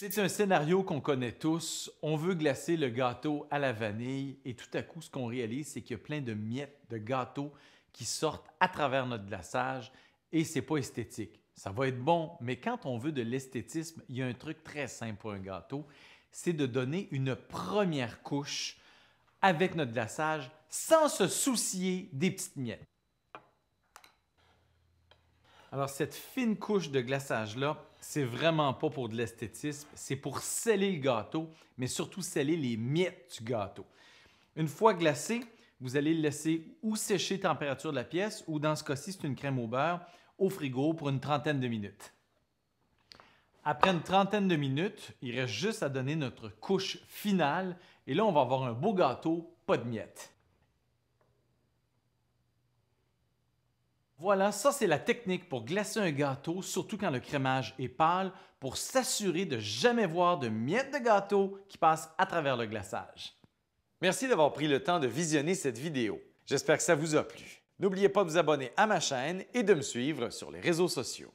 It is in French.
C'est un scénario qu'on connaît tous. On veut glacer le gâteau à la vanille et tout à coup, ce qu'on réalise, c'est qu'il y a plein de miettes de gâteau qui sortent à travers notre glaçage et c'est pas esthétique. Ça va être bon, mais quand on veut de l'esthétisme, il y a un truc très simple pour un gâteau, c'est de donner une première couche avec notre glaçage sans se soucier des petites miettes. Alors, cette fine couche de glaçage-là, c'est vraiment pas pour de l'esthétisme, c'est pour sceller le gâteau, mais surtout sceller les miettes du gâteau. Une fois glacé, vous allez le laisser ou sécher température de la pièce, ou dans ce cas-ci, c'est une crème au beurre, au frigo pour une trentaine de minutes. Après une trentaine de minutes, il reste juste à donner notre couche finale et là, on va avoir un beau gâteau, pas de miettes. Voilà, ça c'est la technique pour glacer un gâteau, surtout quand le crémage est pâle, pour s'assurer de jamais voir de miettes de gâteau qui passent à travers le glaçage. Merci d'avoir pris le temps de visionner cette vidéo. J'espère que ça vous a plu. N'oubliez pas de vous abonner à ma chaîne et de me suivre sur les réseaux sociaux.